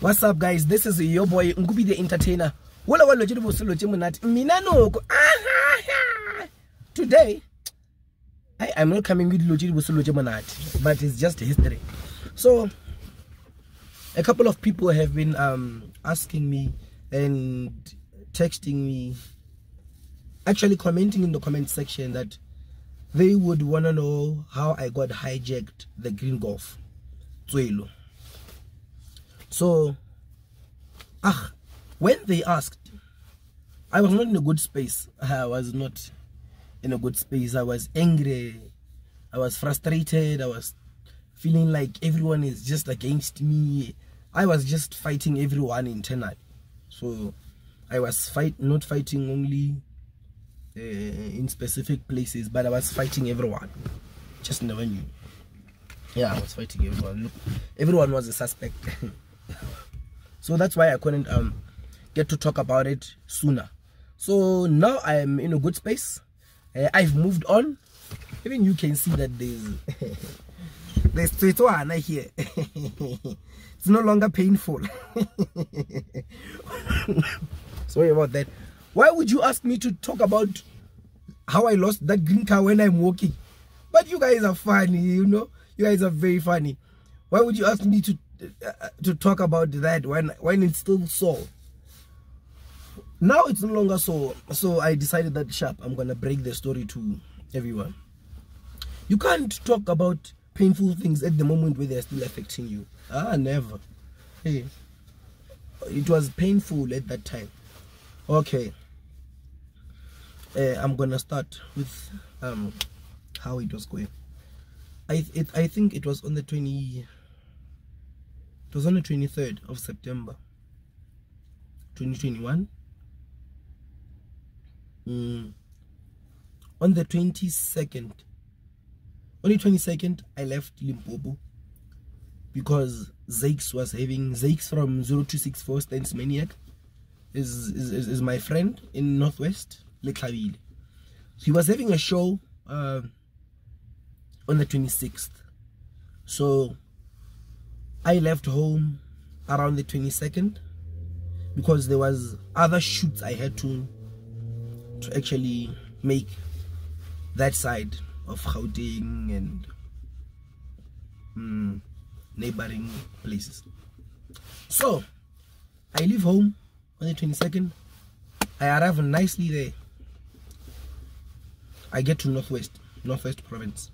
What's up, guys? This is your boy Nkupi the Entertainer. Wala wala jiri bosilo chimunati. Mina. Today, I am not coming with Lojiri Bosilo Chimunati, but it's just history. So, a couple of people have been um, asking me and texting me, actually commenting in the comment section that they would want to know how I got hijacked the Green Golf. Tswelo. So, ah, when they asked, I was not in a good space. I was not in a good space. I was angry. I was frustrated. I was feeling like everyone is just against me. I was just fighting everyone internally. So, I was fight not fighting only uh, in specific places, but I was fighting everyone. Just never knew. Yeah, I was fighting everyone. Everyone was a suspect. so that's why I couldn't um get to talk about it sooner. So now I am in a good space. Uh, I've moved on. Even you can see that there's there's Twitter here. it's no longer painful. Sorry about that. Why would you ask me to talk about how I lost that green car when I'm walking? But you guys are funny, you know. You guys are very funny. Why would you ask me to to talk about that when when it's still so? Now it's no longer so. So I decided that sharp. I'm gonna break the story to everyone. You can't talk about painful things at the moment where they're still affecting you. Ah, never. Hey, it was painful at that time. Okay. Uh, I'm gonna start with um how it was going. I it, I think it was on the 20 it was on the 23rd of September 2021 mm. on the 22nd on the 22nd I left Limpopo because Zakes was having Zakes from 0264 Stance Maniac is, is, is my friend in Northwest Letlhabile he was having a show uh, on the 26th so i left home around the 22nd because there was other shoots i had to to actually make that side of Gauteng and mm, neighboring places. So i leave home on the 22nd i arrive nicely there. I get to northwest northwest province.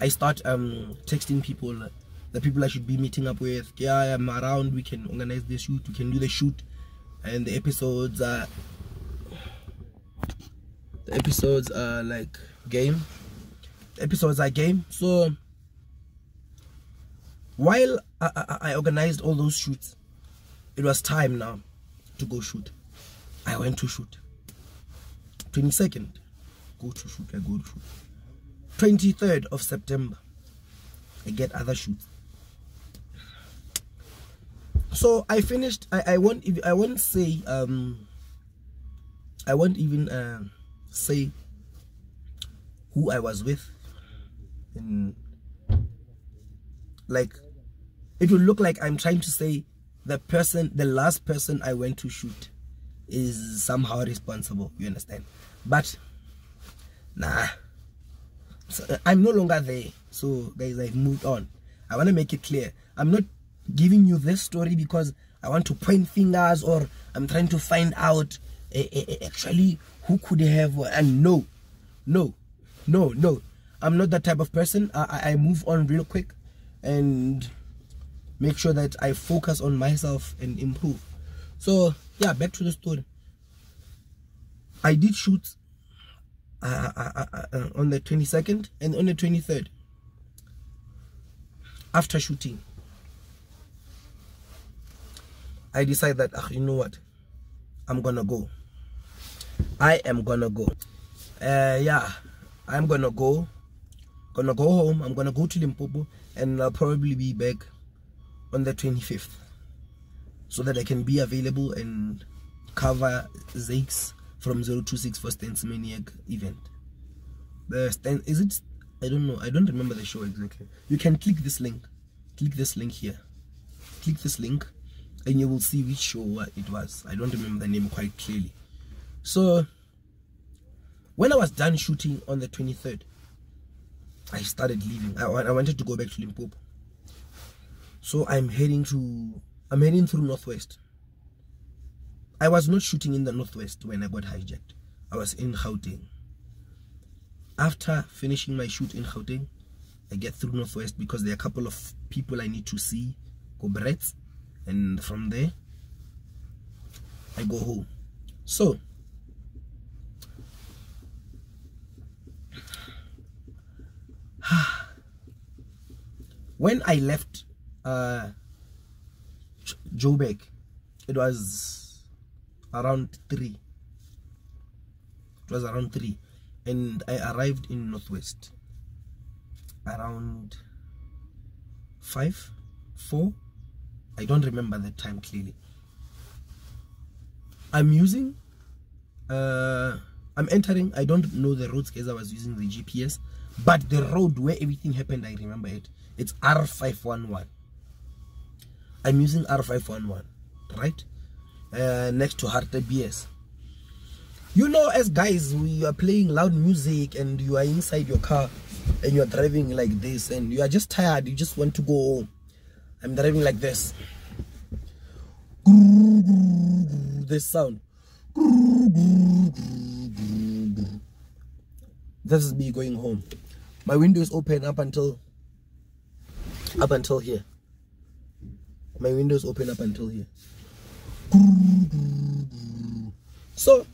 I start um texting people, the people I should be meeting up with. Yeah, I'm around. We can organize the shoot. We can do the shoot, and the episodes are the episodes are like game. The episodes are game. So while I, I, I organized all those shoots, it was time now to go shoot. I went to shoot. 22nd, go to shoot. I go to shoot. 23rd of September I get other shoots so I finished I, I won't I won't say um I won't even uh, say who I was with and like it will look like I'm trying to say the person the last person I went to shoot is somehow responsible you understand? But nah. So uh, i'm no longer there. So guys i've moved on. I want to make it clear. I'm not giving you this story because i want to point fingers or i'm trying to find out uh, uh, actually who could have and no no no no. I'm not that type of person. I, I move on real quick and make sure that i focus on myself and improve. So yeah back to the story. I did shoot uh, uh, uh, on the 22nd and on the 23rd after shooting i decide that ah, you know what i'm gonna go i am gonna go uh yeah i'm gonna go gonna go home i'm gonna go to limpopo and i'll probably be back on the 25th so that i can be available and cover zakes from 026 for Stance Maniac event. The stand is it I don't know, I don't remember the show exactly. You can click this link. Click this link here. Click this link and you will see which show it was. I don't remember the name quite clearly. So when i was done shooting on the 23rd i started leaving. I, I wanted to go back to limpopo. So i'm heading to i'm heading through northwest. I was not shooting in the northwest when i got hijacked. I was in gauteng. After finishing my shoot in gauteng i get through northwest because there are a couple of people i need to see. Go and from there i go home so when i left uh Joburg, it was around three. It was around three, and I arrived in Northwest around five, four. I don't remember the time clearly. I'm using, uh, I'm entering. I don't know the roads because I was using the GPS, but the road where everything happened, I remember it. It's R511 I'm using R511, right? Uh, next to Hartebees. You know, as guys, we are playing loud music and you are inside your car and you are driving like this and you are just tired, you just want to go home. I'm driving like this. This sound. This is me going home. My window is open up until up until here my windows open up until here so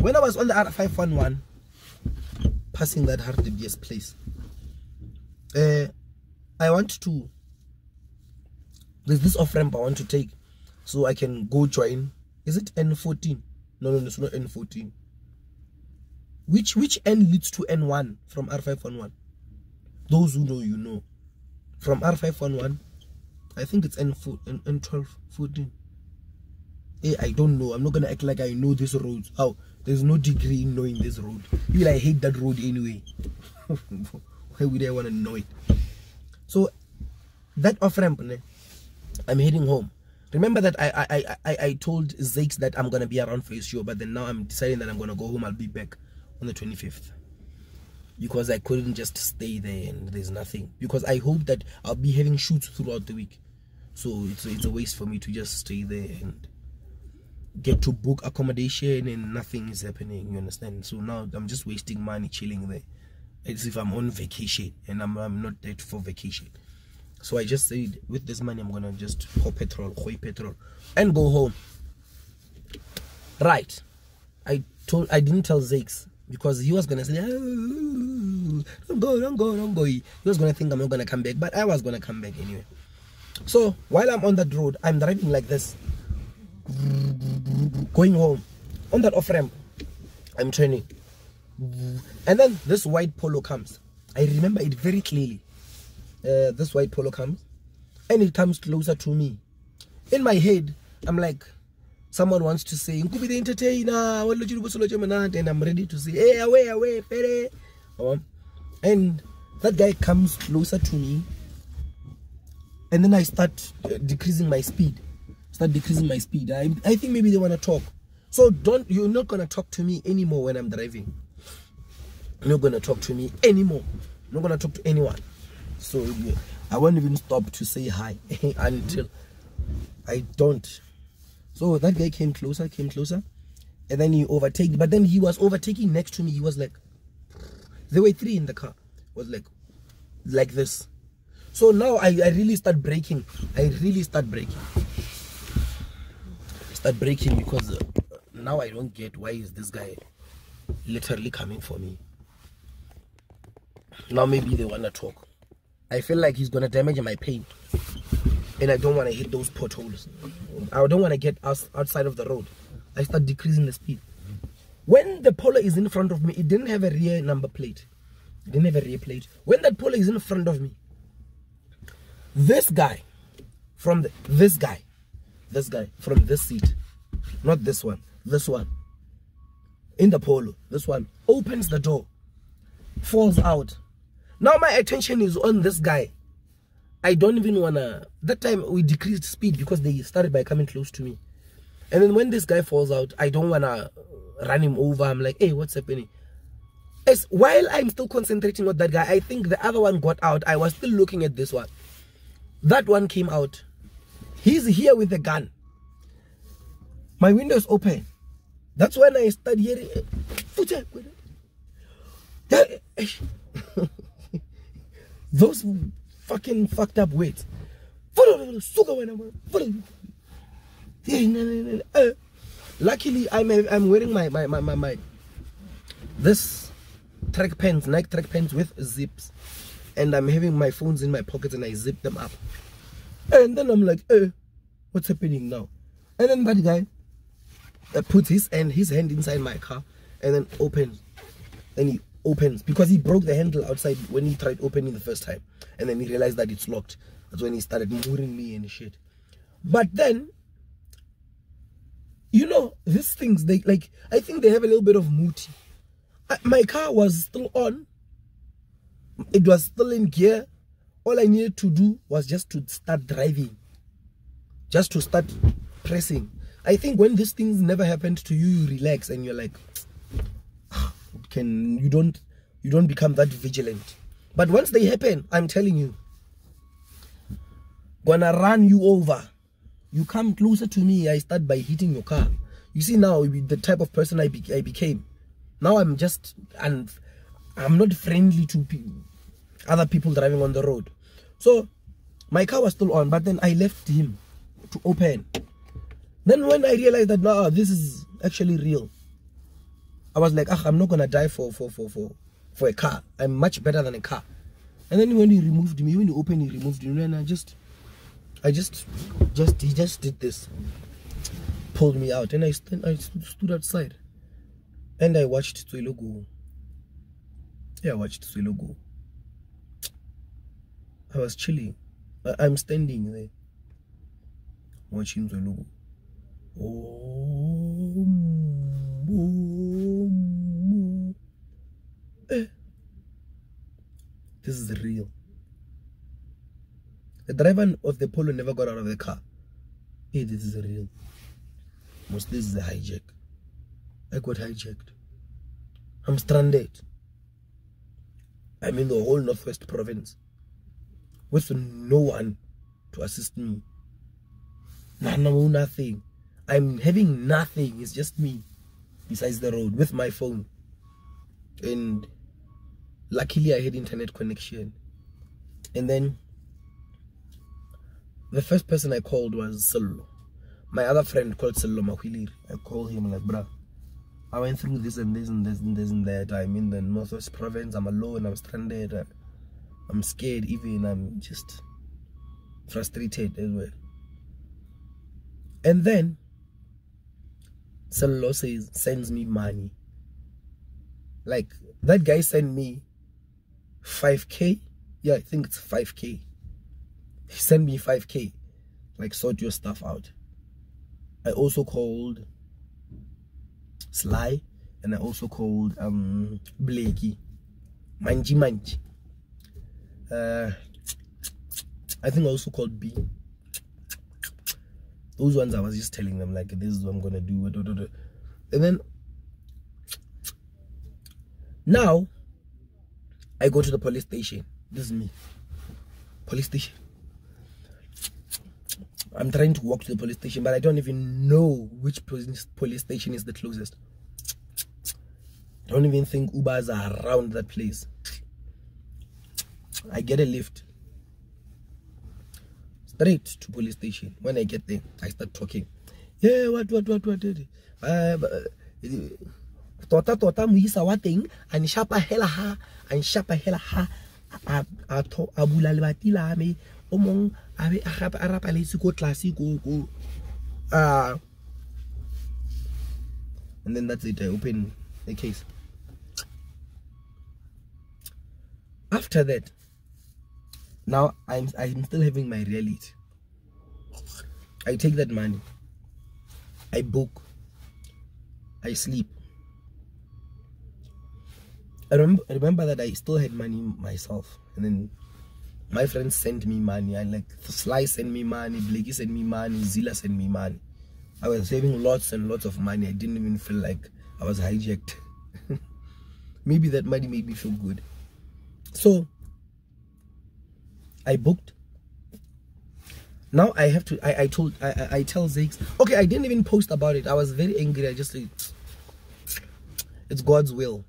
when i was on the r511 passing that hartebees place uh, i want to there's this off ramp i want to take so i can go join is it n14 no no it's not n14 which which n leads to n1 from r511 those who know you know from r511 I think it's N, N, N12, 14. Hey, I don't know. I'm not gonna act like I know this road. How? There's no degree in knowing this road. You I hate that road anyway. Why would I wanna know it? So that off ramp, I'm heading home. Remember that I I I I told Zakes that I'm gonna be around for his show, but then now I'm deciding that I'm gonna go home. I'll be back on the 25th because I couldn't just stay there and there's nothing. Because I hope that I'll be having shoots throughout the week so it's it's a waste for me to just stay there and get to book accommodation and nothing is happening you understand so now i'm just wasting money chilling there as if i'm on vacation and i'm, I'm not there for vacation so i just said with this money i'm gonna just pour petrol koi petrol and go home. Right. I told i didn't tell zakes because he was gonna say oh, don't go don't go don't go. He was gonna think i'm not gonna come back but i was gonna come back anyway. So while i'm on that road i'm driving like this going home. On that off ramp i'm turning. And then this white polo comes. I remember it very clearly uh, this white polo comes and it comes closer to me in my head i'm like someone wants to say Nkupi the entertainer and i'm ready to say hey away away pere and that guy comes closer to me and then I start uh, decreasing my speed. Start decreasing my speed. I, I think maybe they want to talk. So don't, you're not going to talk to me anymore when I'm driving. You're not going to talk to me anymore. I'm not going to talk to anyone. So I won't even stop to say hi until I don't. So that guy came closer, came closer. And then he overtake, but then he was overtaking next to me. He was like, there were three in the car. Was like, like this so now I, I really start breaking I really start breaking start breaking because uh, now I don't get why is this guy literally coming for me now maybe they want to talk I feel like he's gonna damage my paint. And I don't want to hit those potholes. I don't want to get us outside of the road. I start decreasing the speed. When the polo is in front of me it didn't have a rear number plate. It didn't have a rear plate. When that polo is in front of me this guy from the, this guy this guy from this seat not this one this one in the polo this one opens the door falls out now my attention is on this guy I don't even wanna. That time we decreased speed because they started by coming close to me. And then when this guy falls out, I don't wanna run him over. I'm like, hey, what's happening? As while I'm still concentrating on that guy, I think the other one got out. I was still looking at this one. That one came out. He's here with a gun. My window is open. That's when I start hearing. Those fucking fucked up words. Luckily, I'm I'm wearing my my my my, my this track pants, Nike track pants with zips, and I'm having my phones in my pockets and I zip them up, and then I'm like, eh, what's happening now? And then that guy uh, puts his and his hand inside my car and then opens, and he opens because he broke the handle outside when he tried opening the first time. And then he realized that it's locked. That's when he started mooring me and shit. But then you know these things they like i think they have a little bit of moody my car was still on. It was still in gear. All i needed to do was just to start driving. Just to start pressing. I think when these things never happened to you you relax and you're like can you don't you don't become that vigilant. But once they happen i'm telling you gonna run you over. You come closer to me i start by hitting your car. You see now the type of person i, be, I became. Now i'm just and i'm not friendly to pe other people driving on the road. So my car was still on but then i left him to open. Then when i realized that now this is actually real I was like, ah, I'm not gonna die for for for for for a car. I'm much better than a car. And then when he removed me, when he opened, he removed me, and I just, I just, just he just did this, pulled me out, and I st I stood outside, and I watched Tswelo go. Yeah, I watched Tswelo go. I was chilling. I am standing there, watching Tswelo go. Oh, Eh. This is real. The driver of the polo never got out of the car. Hey, this is real. Most this is a hijack. I got hijacked. I'm stranded. I'm in the whole Northwest province with no one to assist me. No, nothing. I'm having nothing. It's just me besides the road with my phone. And luckily I had internet connection. And then the first person I called was Solo. My other friend called Solo Mahuilir. I called him like, bruh, I went through this and this and this and this and that. I'm in the Northwest province. I'm alone. I'm stranded. I'm scared even. I'm just frustrated as well. And then Solo says, sends me money. Like that guy sent me 5k yeah i think it's 5k he sent me 5k like sort your stuff out. I also called sly and i also called um blakey. Manji manji. Uh i think i also called b. Those ones i was just telling them like this is what i'm gonna do. And then now I go to the police station. This is me. Police station. I'm trying to walk to the police station, but I don't even know which police station is the closest. I don't even think Ubers are around that place. I get a lift straight to police station. When I get there, I start talking. Yeah, what, what, what, what? Uh, uh, tota tota moisa wa teng a nshapa hela ha a nshapa hela ha a tho a bula lebati la me. O mong a be a gape a rapaletse ko tlase ko ko uh and then that's it i open the case. After that now i'm i'm still having my reality. I take that money. I book. I sleep I remember, that I still had money myself, and then my friends sent me money. I like Sly sent me money, Blakey sent me money, Zilla sent me money. I was saving lots and lots of money. I didn't even feel like I was hijacked. Maybe that money made me feel good. So I booked. Now I have to. I, I told. I, I, I tell Zakes. Okay, I didn't even post about it. I was very angry. I just it's God's will.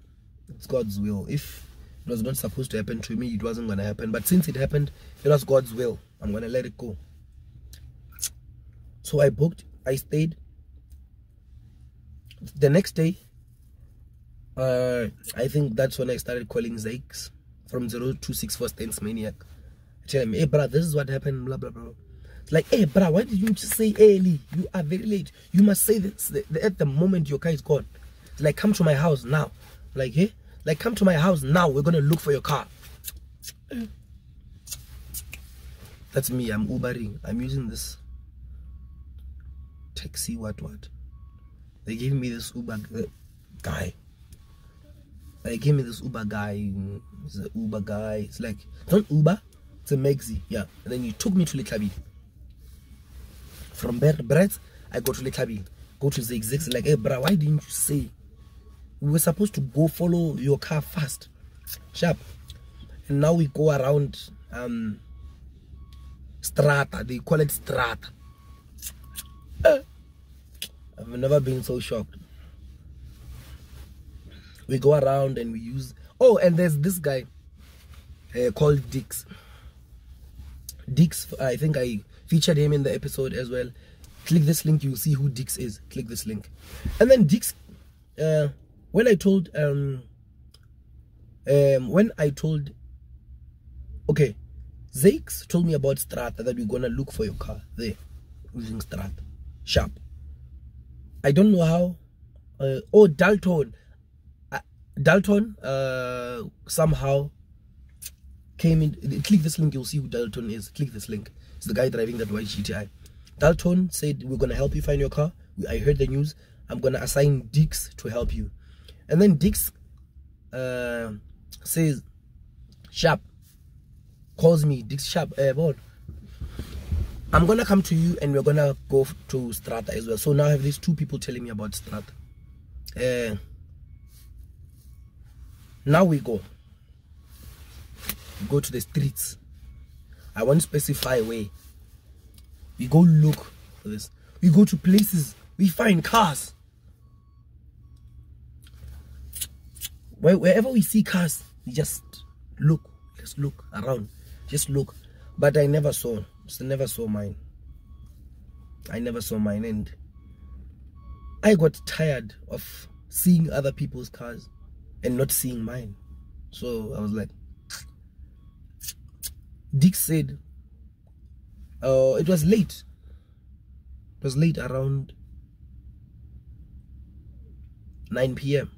It's God's will. If it was not supposed to happen to me, it wasn't gonna happen. But since it happened, it was God's will. I'm gonna let it go. So I booked. I stayed. The next day, uh, I think that's when I started calling Zakes from 0264 Stance Maniac. I tell him, hey, bro, this is what happened, blah, blah, blah. It's like, hey, bro, why did you just say early? You are very late. You must say this at the moment your car is gone. It's like, come to my house now. Like, hey, like, come to my house now. We're to look for your car. That's me. I'm Ubering. I'm using this taxi, what, what. They gave me this Uber guy. They gave me this Uber guy. It's Uber guy. It's like, not Uber, it's a Maxi. Yeah. And then he took me to Litlabi. From Brits, I go to Litlabi. Go to the execs. Like, hey, bro, why didn't you say? We were supposed to go follow your car fast. Sharp. And now we go around um strata. They call it strata. Uh, I've never been so shocked. We go around and we use. Oh, and there's this guy uh, called Dix. Dix, I think I featured him in the episode as well. Click this link, you'll see who Dix is. Click this link. And then Dix, uh, when I told, um, um, when I told, okay, Zakes told me about Strata that we're gonna look for your car there using Strata. Sharp. I don't know how. Uh, oh, Dalton. Uh, Dalton uh, somehow came in. Click this link, you'll see who Dalton is. Click this link. It's the guy driving that white GTI. Dalton said, We're to help you find your car. I heard the news. I'm to assign Dix to help you. And then Dix uh, says, Sharp calls me, Dix Sharp, uh, board. I'm gonna come to you and we're gonna go to Strata as well. So now I have these two people telling me about Strata. Uh, now we go. We go to the streets. I won't specify where. We go look for this. We go to places. We find cars. Wherever we see cars, we just look. Just look around. Just look. But I never saw. Never saw mine. I never saw mine. And I got tired of seeing other people's cars and not seeing mine. So I was like, Dick said, uh, it was late. It was late around 9 p.m.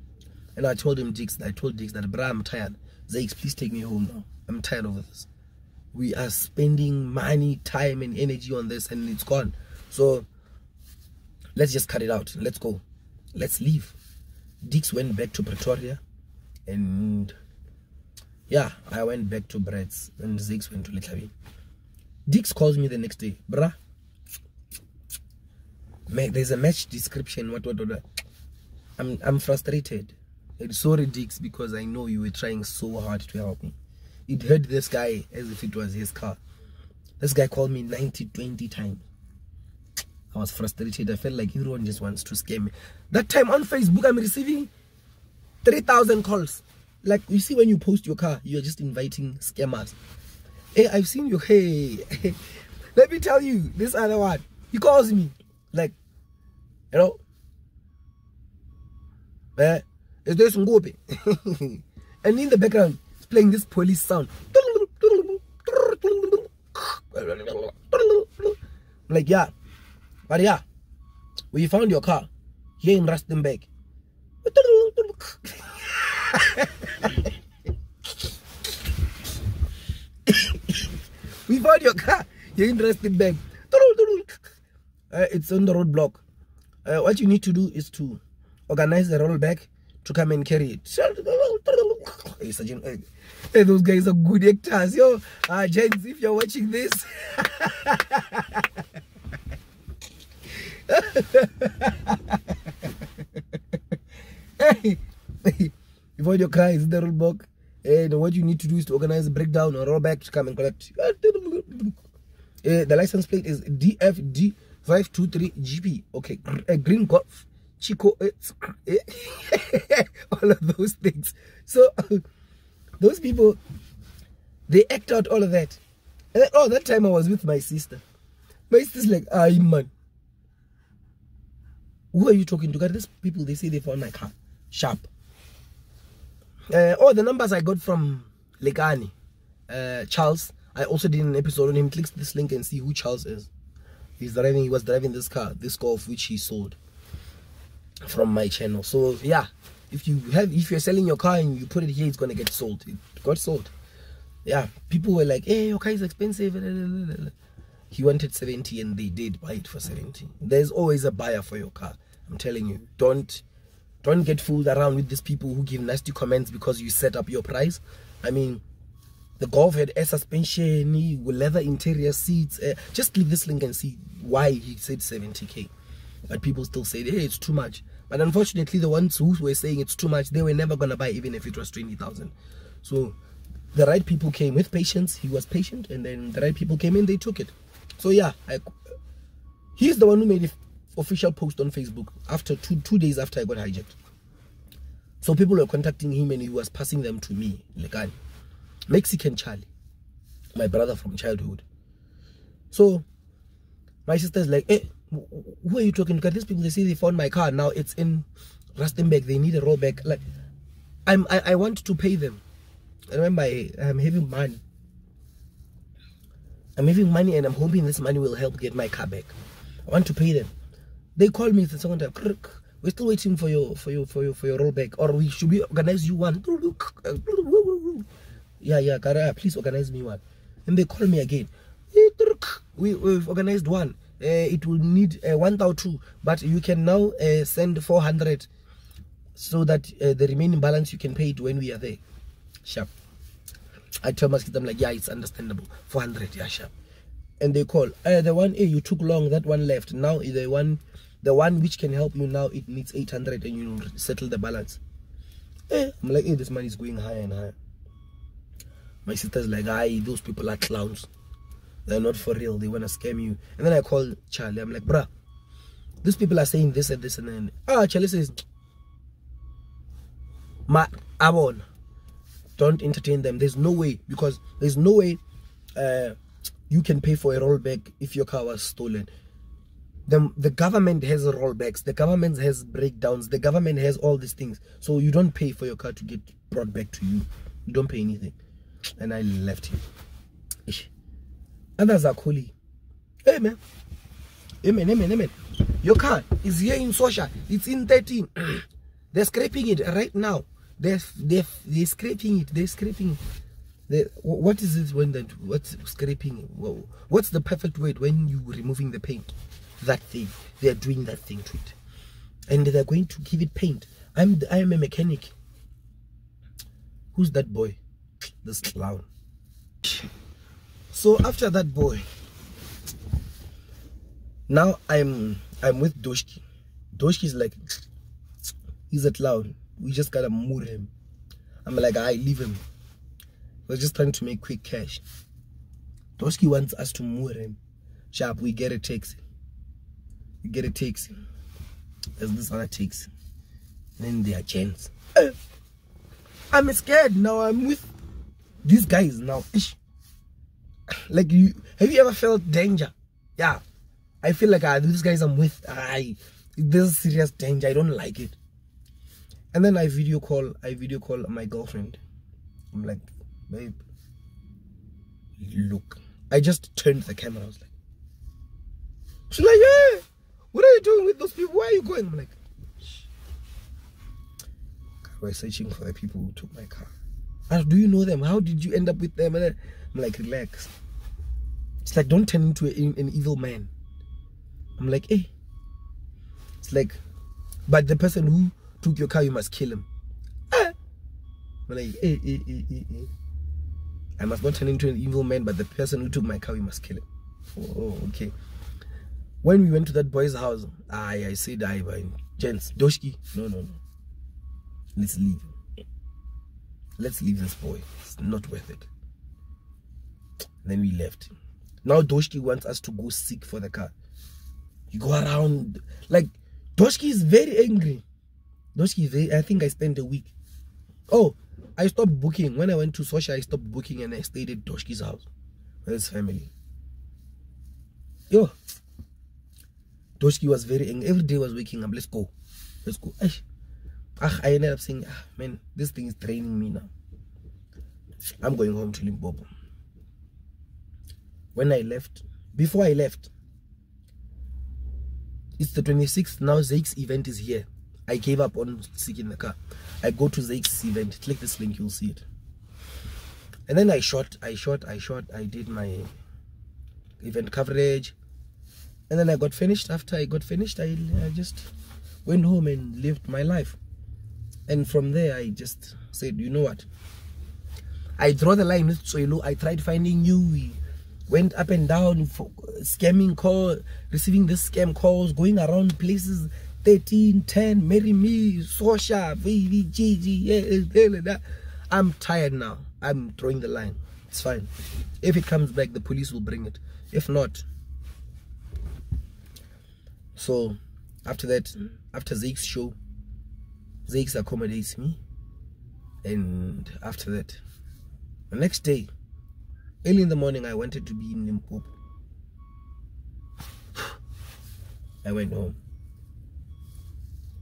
And I told him, Dix, I told Dix that, bruh, I'm tired. Zakes, please take me home now. I'm tired of this. We are spending money, time, and energy on this, and it's gone. So let's just cut it out. Let's go. Let's leave. Dix went back to Pretoria, and yeah, I went back to Brits, and Zakes went to Litlabi. Dix calls me the next day, bruh. There's a match description. What, what, what? I'm, I'm frustrated. And sorry, Dix, because I know you were trying so hard to help me. It hurt this guy as if it was his car. This guy called me 90, 20 times. I was frustrated. I felt like everyone just wants to scare me. That time on Facebook, I'm receiving 3,000 calls. Like, you see, when you post your car, you're just inviting scammers. Hey, I've seen you. Hey, let me tell you, this other one, he calls me. Like, you know, eh, is this Ngopi? and in the background, it's playing this police sound. like, yeah. But yeah, we found your car here in Rustenburg. we found your car here in Rustenburg. Uh, it's on the roadblock. Uh, what you need to do is to organize the rollback to come and carry it. hey, Sergeant, hey, hey, those guys are good actors. Yo, uh, James, if you're watching this. hey, find your car is the roadblock, and what you need to do is to organize a breakdown or rollback to come and collect. Uh, the license plate is DFD523GP. Okay, a green golf. Chico, all of those things. So, those people, they act out all of that. And then, oh, that time I was with my sister. My sister's like, ah, man. Who are you talking to? Got these people, they say they found my car. Sharp. Uh, oh, the numbers I got from Legani, Uh, Charles. I also did an episode on him. Click this link and see who Charles is. He's driving, he was driving this car, this Golf, which he sold from my channel. So yeah, if you have, if you're selling your car and you put it here, it's gonna get sold. It got sold. Yeah, people were like, hey, your car is expensive. He wanted 70 and they did buy it for 70. There's always a buyer for your car. I'm telling you, don't don't get fooled around with these people who give nasty comments because you set up your price. I mean, the Golf had air suspension, leather interior seats. Uh, just click this link and see why he said 70k. But people still say, hey, it's too much. But unfortunately, the ones who were saying it's too much, they were never going to buy even if it was 20,000. So the right people came with patience. He was patient. And then the right people came in, they took it. So yeah, I, he's the one who made the official post on Facebook after two, two days after I got hijacked. So people were contacting him and he was passing them to me, Lekani. Mexican Charlie, my brother from childhood. So my sister's like, hey, eh, who are you talking to? These people, they say they found my car. Now it's in Rustenburg. They need a rollback. Like, I'm, I, I want to pay them. I remember I, I'm having money. I'm having money and I'm hoping this money will help get my car back. I want to pay them. They call me the second time. We're still waiting for your for your for your for your rollback, or we should we organize you one. Yeah, yeah, please organize me one. And they call me again. We, we've organized one. Uh, it will need uh, 1,002, but you can now uh, send 400 so that the remaining balance you can pay it when we are there. Sharp. I tell my kids, I'm like, yeah, it's understandable. 400, yeah, sharp. And they call, the one, hey, you took long, that one left. Now is the one, the one which can help you now, it needs 800 and you settle the balance. Eh, I'm like, hey, this money is going higher and higher. My sister's like, aye, those people are clowns. They're not for real. They want to scam you. And then I call Charlie. I'm like, bruh, these people are saying this and this and then. Ah, Charlie says, Ma, Abon, don't entertain them. There's no way because there's no way uh, you can pay for a rollback if your car was stolen. The, the government has rollbacks. The government has breakdowns. The government has all these things. So you don't pay for your car to get brought back to you. You don't pay anything. And I left him. Ish. Others are calling. Man. Amen, amen, amen. Your car is here in social. It's in 13. they're scraping it right now. They're, they're, they're scraping it. They're scraping it. They, what is it when that, what's scraping? What's the perfect word when you're removing the paint? That thing. They're doing that thing to it. And they're going to give it paint. I'm, I am a mechanic. Who's that boy? this clown so after that boy now i'm i'm with doshki. Doshki's like he's a clown we just gotta move him. I'm like i leave him. We're just trying to make quick cash. Doshki wants us to move him. Sharp we get a taxi. We get a taxi. There's this other taxi. Then there are gents. Eh, I'm scared now. I'm with these guys now like you have you ever felt danger? Yeah. I feel like uh, these guys i'm with i there's serious danger. I don't like it. And then i video call i video call my girlfriend. I'm like babe look. I just turned the camera. I was like she's like hey what are you doing with those people? Where are you going? I'm like Shh. we're searching for the people who took my car. Do you know them? How did you end up with them? And I'm like, relax. It's like, don't turn into a, an evil man. I'm like. Eh. It's like, but the person who took your car, you must kill him. Eh. I'm like, eh, eh, eh. I must not turn into an evil man, but the person who took my car, we must kill him. Oh, oh okay. When we went to that boy's house, I, I said, I, I gents, Doshki, no, no, no. Let's leave. Let's leave this boy. It's not worth it. Then we left. Now Doshki wants us to go seek for the car. You go around like Doshki is very angry. Doshki is very, I think I spent a week. Oh, I stopped booking. When I went to Sosha, I stopped booking and I stayed at Doshki's house with his family. Yo. Doshki was very angry. Every day was waking up. Let's go. Let's go. Ah, I ended up saying, ah, man, this thing is draining me now. I'm going home to Limpopo when I left, before I left, it's the 26th. Now Zake's event is here. I gave up on seeking the car. I go to Zake's event. Click this link, you'll see it. And then I shot, I shot, I shot. I did my event coverage. And then I got finished. After I got finished, I, I just went home and lived my life. And from there, I just said, you know what? I draw the line with Tswelo. I tried finding you went up and down for uh, scamming call receiving this scam calls going around places 13 10 marry me sosha vvgg i'm tired now. I'm throwing the line. It's fine. If it comes back the police will bring it. If not so after that after Zake's show Zake's accommodates me. And after that the next day Early in the morning, I wanted to be in Limpopo. I went home.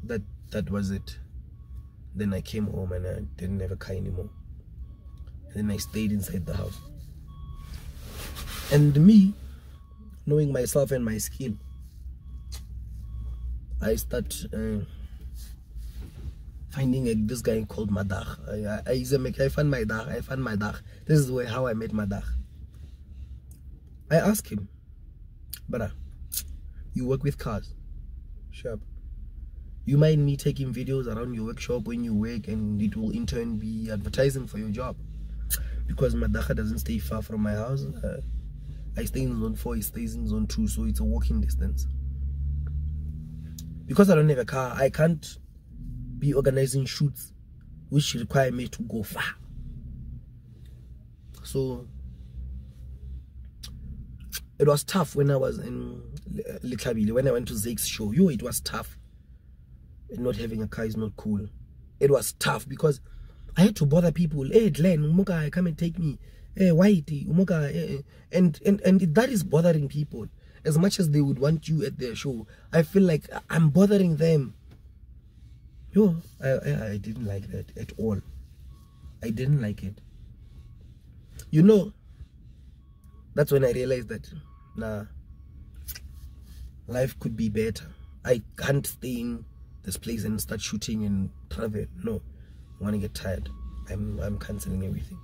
That that was it. Then I came home and I didn't have a car anymore. And then I stayed inside the house. And me, knowing myself and my skill, I start uh, finding a, this guy called Madach. I, I, I, I find my dach. I find my dach. This is where how I met Madach. I asked him, brother, you work with cars. Sharp. You mind me taking videos around your workshop when you work and it will in turn be advertising for your job? Because Madaha doesn't stay far from my house. Uh, I stay in zone 4, he stays in zone 2, so it's a walking distance. Because I don't have a car, I can't be organizing shoots which require me to go far. So it was tough when I was in Letlhabile, when I went to Zake's show. You, it was tough. Not having a car is not cool. It was tough because I had to bother people. Hey, Glenn, Umoka, come and take me. Hey, Whitey, Umoka. Hey, and, and, and that is bothering people. As much as they would want you at their show, I feel like I'm bothering them. Yo, I, I, I didn't like that at all. I didn't like it. You know, that's when I realized that, nah, life could be better. I can't stay in this place and start shooting and travel. No, I want to get tired. I'm, I'm cancelling everything.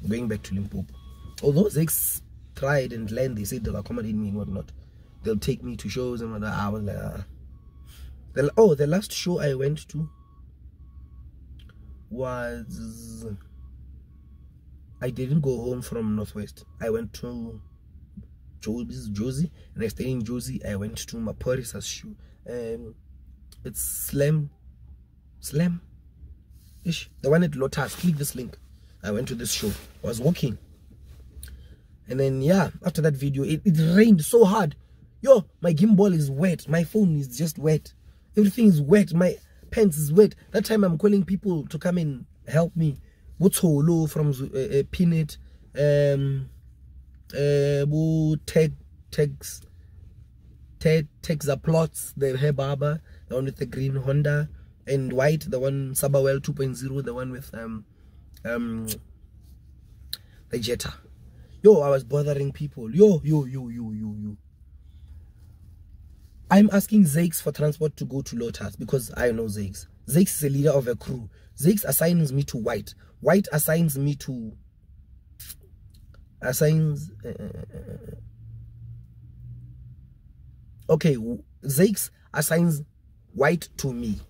I'm going back to Limpopo. Although Zex tried and learned, they said they'll accommodate me and whatnot. They'll take me to shows and whatnot. I was like, ah. The, oh, the last show I went to was I didn't go home from Northwest. I went to Jozi, and I stayed in Jozi. I went to Maphorisa's show. Um, it's Slam, Slam, ish. The one at Lotus. Click this link. I went to this show. I was walking, and then yeah, after that video, it, it rained so hard. Yo, my gimbal is wet. My phone is just wet. Everything is wet. My pants is wet. That time I'm calling people to come and help me. Butholo from uh, uh, Peanut. Um, uh, tech techs tech plots the hair barber the one with the green Honda and white the one Sabawell 2.0 the one with um um the Jetta yo I was bothering people yo yo yo yo yo yo I'm asking Zakes for transport to go to Lotus because I know Zakes. Zakes is a leader of a crew. Zakes assigns me to White. White assigns me to assigns uh, uh, okay Zakes assigns White to me.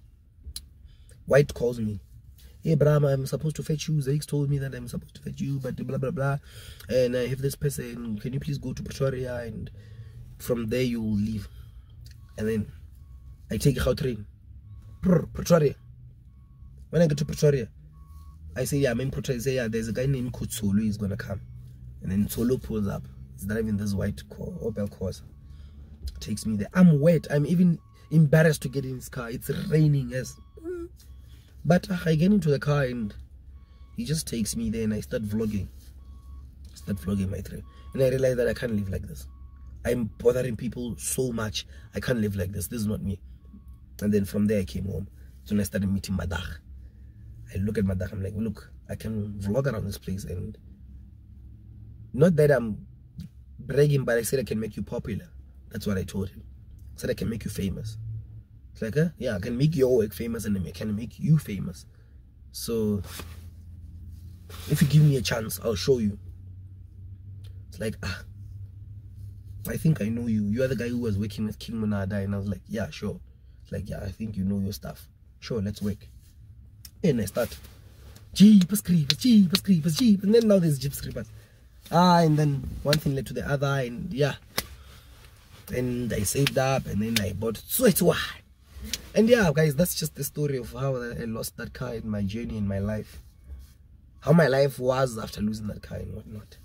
White calls me. hey Brahma, I'm supposed to fetch you. Zakes told me that I'm supposed to fetch you, but blah blah blah. And I have this person. Can you please go to Pretoria and from there you will leave. And then I take a train. Pretoria. When I get to Pretoria, I say, yeah, I'm in Pretoria. I say, yeah, there's a guy named Kutsulu. He's gonna come. And then Solo pulls up. He's driving this white Opel Corsa. Takes me there. I'm wet. I'm even embarrassed to get in his car. It's raining as but I get into the car and he just takes me there and I start vlogging. Start vlogging my trip. And I realize that I can't live like this. I'm bothering people so much. I can't live like this. This is not me. And then from there I came home. So I started meeting Madach. I look at Madach, I'm like, look, I can vlog around this place and not that I'm bragging, but I said I can make you popular. That's what I told him. I said I can make you famous. It's like, yeah, I can make your work famous and I can make you famous. So, if you give me a chance, I'll show you. It's like, ah, I think I know you. You are the guy who was working with King Monada. And I was like, yeah, sure. Like, yeah, I think you know your stuff. Sure, let's work. And I start, Jeepers creepers, Jeepers creepers, Jeep. And then now there's Jeepers creepers. Ah, and then one thing led to the other. And yeah. And I saved up and then I bought Wine and yeah guys that's just the story of how i lost that car in my journey in my life how my life was after losing that car and whatnot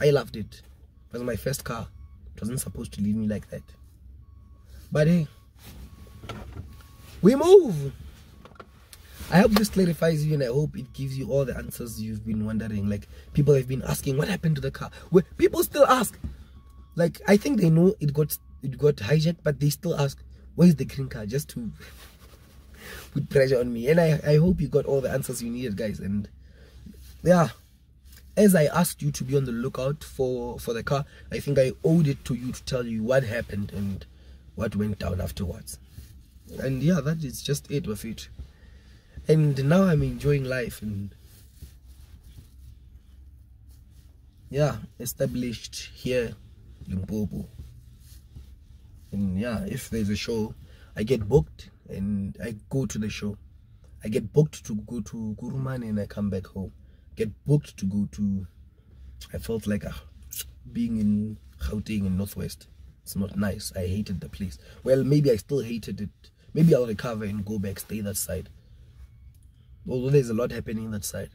i loved it it was my first car it wasn't supposed to leave me like that but hey we move I hope this clarifies you and I hope it gives you all the answers you've been wondering. Like people have been asking what happened to the car. Well, people still ask. Like I think they know it got it got hijacked, but they still ask where's the green car? just to put pressure on me and I, I hope you got all the answers you needed guys and yeah as I asked you to be on the lookout for for the car I think I owed it to you to tell you what happened and what went down afterwards. And yeah that is just it with it and now I'm enjoying life and yeah established here Limpopo. And yeah if there's a show i get booked and i go to the show. I get booked to go to Kuruman and i come back home get booked to go to i felt like uh, being in Gauteng in northwest it's not nice. I hated the place. Well maybe i still hated it. Maybe i'll recover and go back stay that side. Although there's a lot happening that side.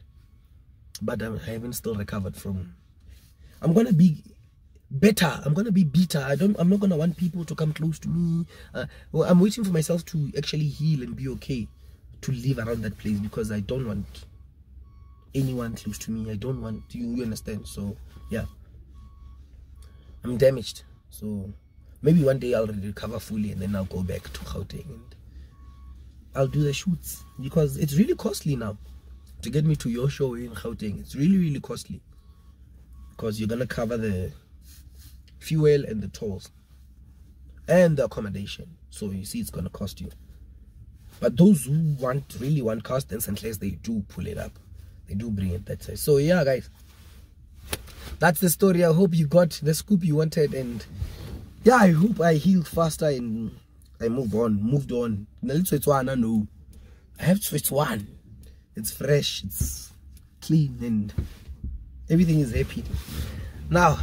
But i haven't still recovered from. I'm gonna be better. I'm gonna be better i don't i'm not gonna want people to come close to me. Uh, well, i'm waiting for myself to actually heal and be okay to live around that place because i don't want anyone close to me i don't want you you understand? So yeah. I'm damaged. So maybe one day i'll recover fully and then i'll go back to Gauteng and i'll do the shoots because it's really costly now. To get me to your show in Gauteng it's really really costly because you're gonna cover the fuel and the tolls and the accommodation. So you see it's gonna cost you. But those who want really want cost and unless they do pull it up they do bring it that size. So yeah guys. That's the story. I hope you got the scoop you wanted and yeah i hope i healed faster and i move on moved on. It's one i know i have switch one it's fresh it's clean and everything is happy. Now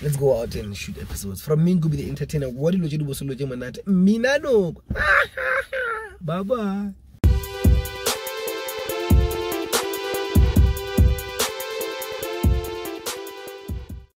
let's go out and shoot episodes. From me Nkupi the entertainer what did you do mina no bye bye